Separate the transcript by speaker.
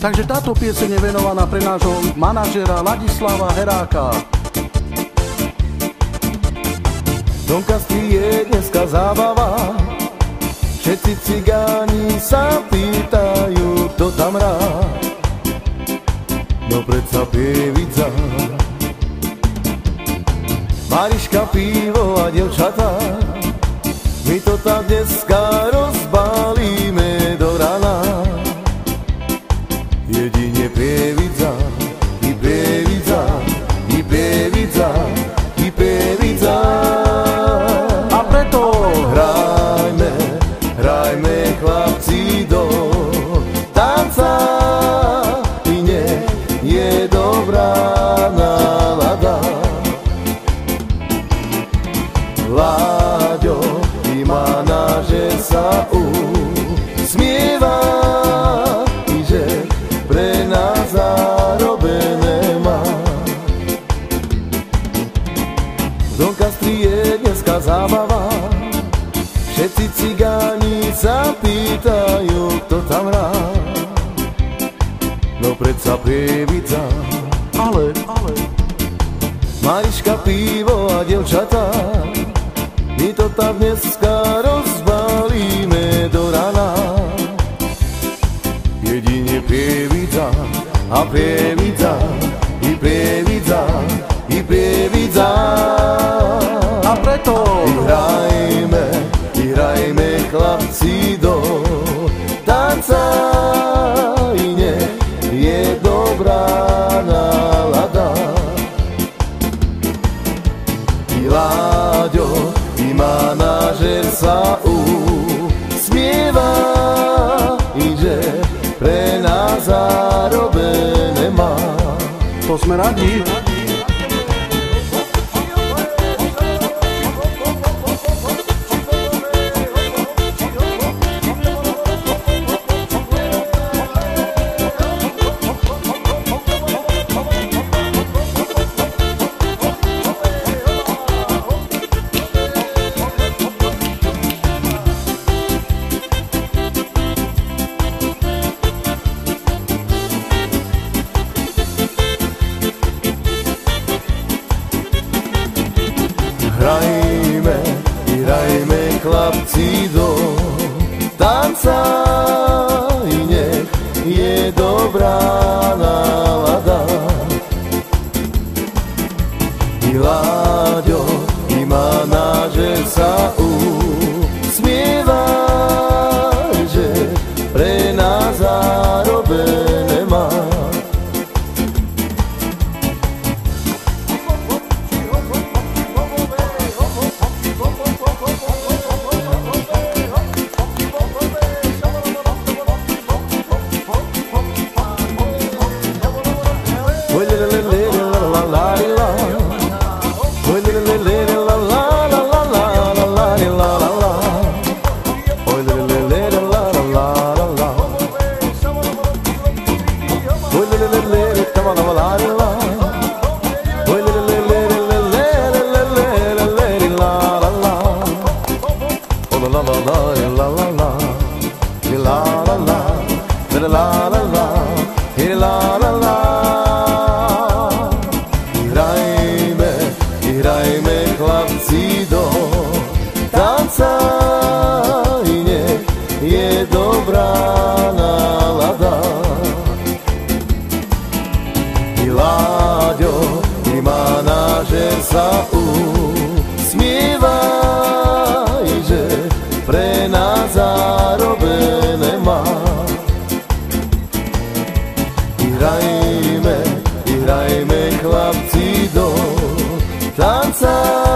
Speaker 1: Takže táto pieseň je venovaná pre nášho manažera Ladislava Heráka.
Speaker 2: Donkaství je dneska zábava, všetci cigáni sa pýtajú, kto tam rád. No predsa pievica, Mariška, pivo a devčatá, my to tam dneska rozbalíme Láďo, i manažer sa usmieva i že pre nás zarobené má. V Donkastri dneska zábava, všetci cigáni sa pýtajú, kto tam hrá. No predsa prievidza,
Speaker 1: ale, ale,
Speaker 2: Mariška, pivo a devčatá, my to tam dneska rozbalíme do rana. Jedine prievidza a prievidza, i prievidza, i prievidza.
Speaker 1: a preto
Speaker 2: I hrajme, i hrajme chlapci do tanca i nech je dobrá camaradia. Tanca i nech je dobrá nálada. I Láďo, i manažer sa la la, hiri la chlapci do tanca i nje je dobra nalada. Sa usmijeva. Dancer